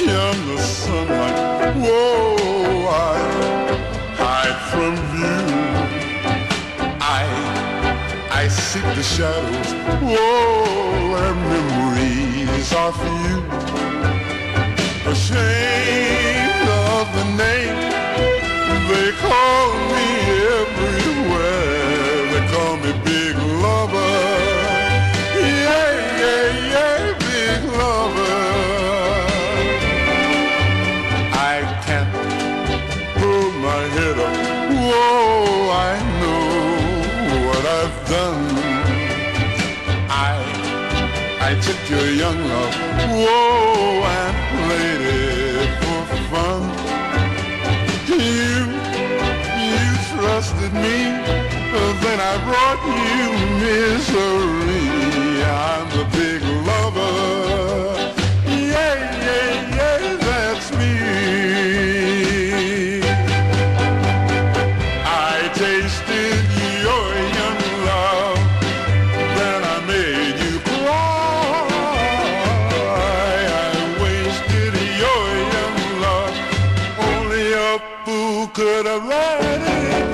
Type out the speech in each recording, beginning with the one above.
in the sunlight. Whoa, I hide from view. I, I seek the shadows. Whoa, and memories of you. I took your young love, whoa, and played it for fun. You, you trusted me, then I brought you misery. who could have let it?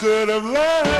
could have loved.